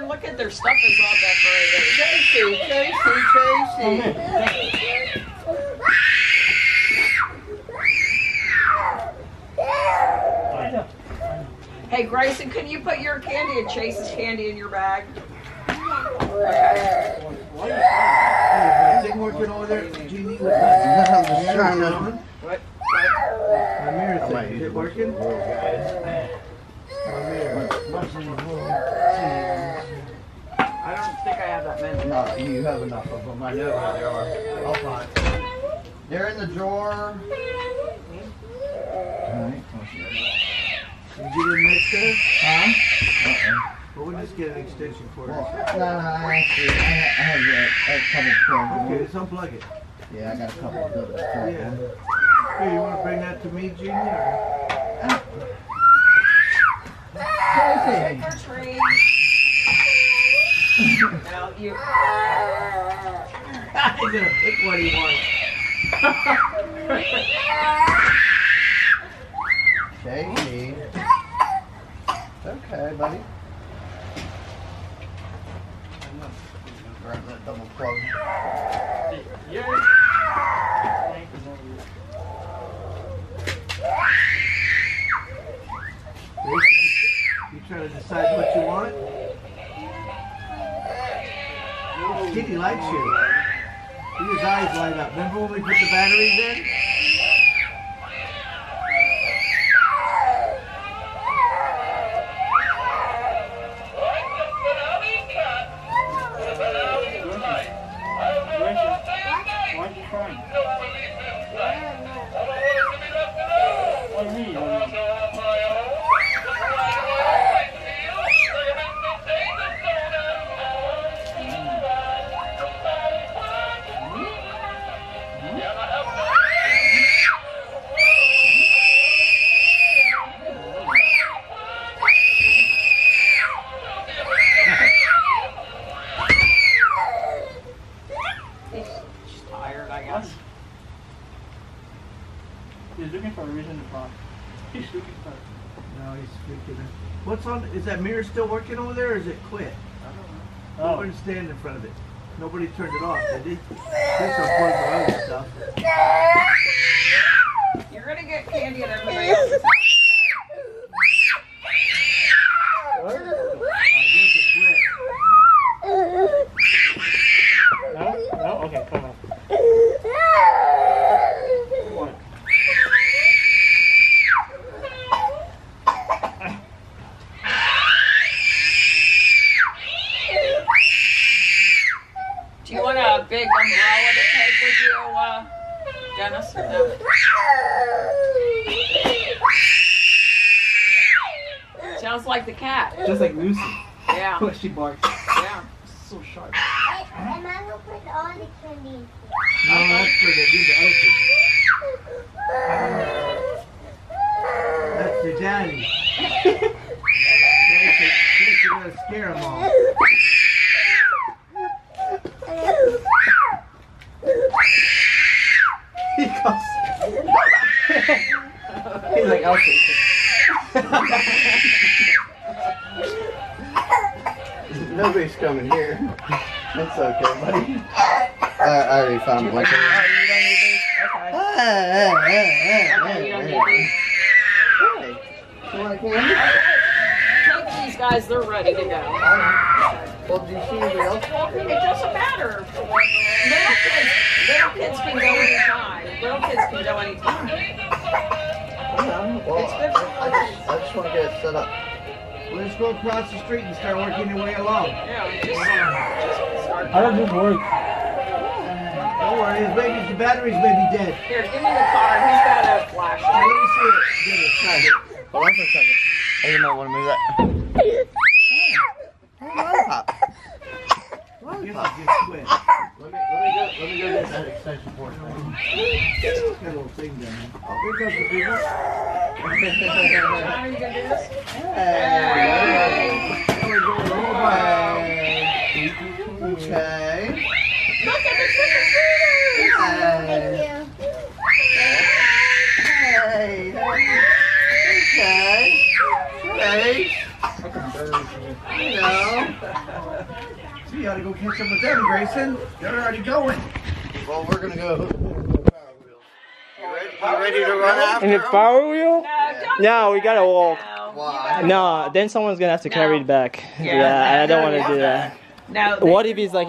man, look at their stuff is all decorated. Chasey, Chasey, Chasey. Hey, Grayson, can you put your candy and Chase's candy in your bag? Thing working over there, Jeannie, with I'm just trying to. What? My mirror thing, is it working? I don't think I have that many. No, you have enough of them. I know where they are. I'll find. They're in the drawer. Alright. You get next there? Huh? Uh-oh. Well, we'll just get an extension cord. Well, no, no, I actually, I, ha- I have a, a couple Okay, plugs. let's unplug it. Yeah, I got a couple of those. Yeah. Here, you wanna bring that to me, Junior? or? Or treat. No, you. He's gonna pick what he wants. Shady. Okay, buddy. Grab that double plug. You trying to decide what you want? Kitty likes you. His eyes light up. Remember when we put the batteries in? He's looking for a reason to cry. He's looking for. No, he's freaking out. What's on, is that mirror still working over there or is it quit? I don't know. Oh, Nobody stand in front of it. Nobody turned it off, did they? This unplugged the other stuff. You're gonna get candy at everybody else's house. I guess it quit. no, no. Okay, come on. What? Do you want a big umbrella to take with you, uh, Dennis? No. Sounds like the cat. Just like Lucy. Yeah, What she barks. yeah. So sharp. And I will put all the candy. No, that's for the do the elephant. That's the daddy. Daddy said, "Kids, you gotta scare them all. He goes. He's like Elsie. Nobody's coming here. It's okay, buddy. I, I already found a blanket. Oh, you don't need these? Okay. Okay, you don't need these. You want a candy? Take these guys, they're ready to go. Well, do you see anybody else? It doesn't matter. Little kids, little kids can go anytime. Little kids can go anytime. Well, It's good for I just, I just want to get it set up. Well, let's go across the street and start working your way along. Yeah, just, just start. How does this work? Don't worry, his baby, the batteries may be dead. Here, give me the card. He's got a Now, let flashlight. me see it. Give it a try. Hold on for a second. Oh, you might want to move that. Lollipop. I guess it just quit. Let me, go, get that extension cord. A little thing. Oh, here the people. How are you gonna do this? Oh, we're. Okay. Look at the. Hey. Thank you. Hey. Okay. Hey. You know. You gotta go catch up with them, Grayson. They're already going. Well, we're gonna go. Power wheels. You ready? You ready to run after In the 'em? power wheel? No, don't No, we gotta walk. No. Why? No, then someone's gonna have to carry it back. Yeah, Yeah, I don't want to do that. No. What if he's like